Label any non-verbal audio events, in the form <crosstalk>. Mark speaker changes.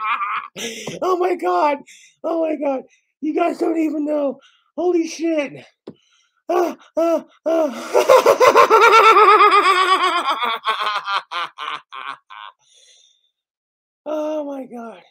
Speaker 1: <laughs> oh my god. Oh my god. You guys don't even know. Holy shit. Ah, ah, ah. <laughs> oh my god.